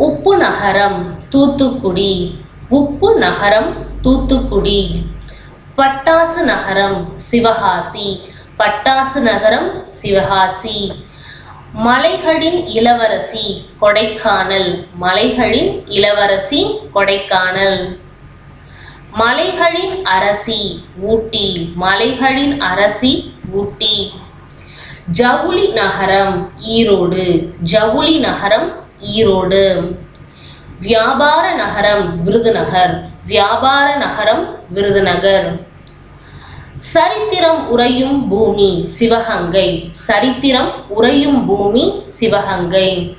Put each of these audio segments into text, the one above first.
உப்பு நகரம் தூத்துக்குடி. உப்பு நகரம் தூத்துக்குடி. பட்டாசு நகரம் சிவகாசி. பட்டாசு நகரம் சிவகாசி. மலைகளின் இளவரசி கொடைக்கானல். மலைகளின் இளவரசி கொடைக்கானல். மலைகளின் அரசி ஊட்டி. மலைகளின் அரசி ஊட்டி. ஜவுளி நகரம் ஈரோடு. ஜவுளி நகரம் ஈரோடு. வியாபார நகரம் விருதுநகர். வியாபார நகரம் விருதுநகர். சரித்திரம் உறையும் பூமி சிவகங்கை. சரித்திரம் உறையும் பூமி சிவகங்கை.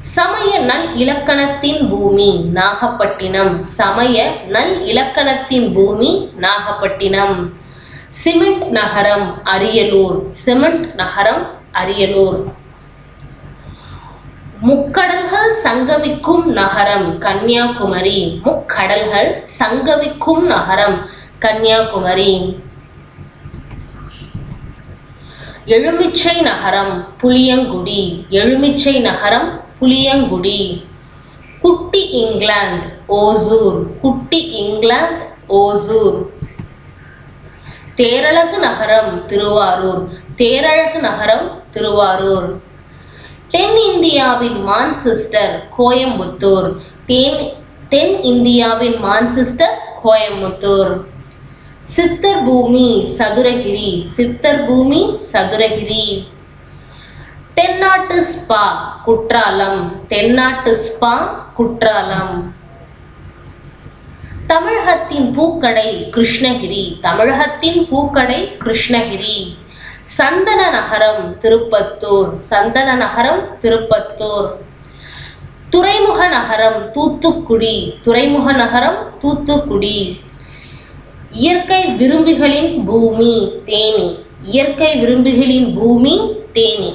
சமய நல் இலக்கணத்தின் பூமி நாகப்பட்டினம். சமய நல் இலக்கணத்தின் பூமி நாகப்பட்டினம். சிமெண்ட் நகரம் அரியலூர். சிமெண்ட் நகரம் அரியலூர். முக்கடல்கள் சங்கமிக்கும் நகரம் கன்னியாகுமரி. முக்கடல்கள் சங்கமிக்கும் நகரம் கன்னியாகுமரி. எழுமிச்சை நகரம் புளியங்குடி. எழுமிச்சை நகரம் புளியங்குடி. குட்டி இங்கிலாந்து ஓசூர். குட்டி இங்கிலாந்து ஓசூர். தேரழகு நகரம் திருவாரூர். தேரழகு நகரம் திருவாரூர். தென் இந்தியாவின் மான்செஸ்டர் கோயம்புத்தூர். தென் தென் இந்தியாவின் மான்செஸ்டர் கோயம்புத்தூர். சித்தர் பூமி சதுரகிரி சித்தர் பூமி சதுரகிரி. தென்னாட்டு ஸ்பா குற்றாலம் தென்னாட்டு ஸ்பா குற்றாலம். தமிழகத்தின் பூக்கடை கிருஷ்ணகிரி தமிழகத்தின் பூக்கடை கிருஷ்ணகிரி. சந்தன நகரம் திருப்பத்தூர் சந்தன நகரம் திருப்பத்தூர். துறைமுக நகரம் தூத்துக்குடி துறைமுக நகரம் தூத்துக்குடி. இயற்கை விரும்பிகளின் பூமி தேனி. இயற்கை விரும்பிகளின் பூமி தேனி.